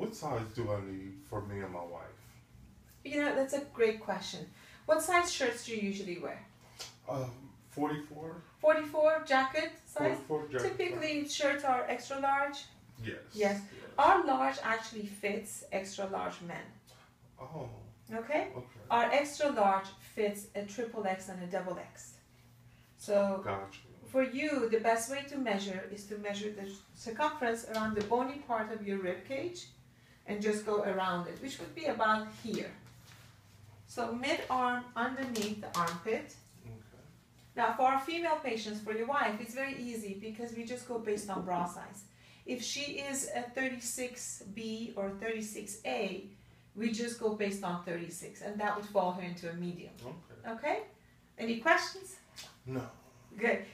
What size do I need for me and my wife? You know, that's a great question. What size shirts do you usually wear? Um, 44? 44 jacket size? 44 jacket Typically, shirts are extra large. Yes. Yes. Our large actually fits extra large men. Oh, Okay? okay. Our extra large fits a triple X and a double X. So Gotcha. for you, the best way to measure is to measure the circumference around the bony part of your rib cage and just go around it, which would be about here. So mid arm underneath the armpit. Okay. Now for our female patients, for your wife, it's very easy because we just go based on bra size. If she is a 36B or 36A, we just go based on 36 and that would fall her into a medium. Okay. Okay? Any questions? No. Good.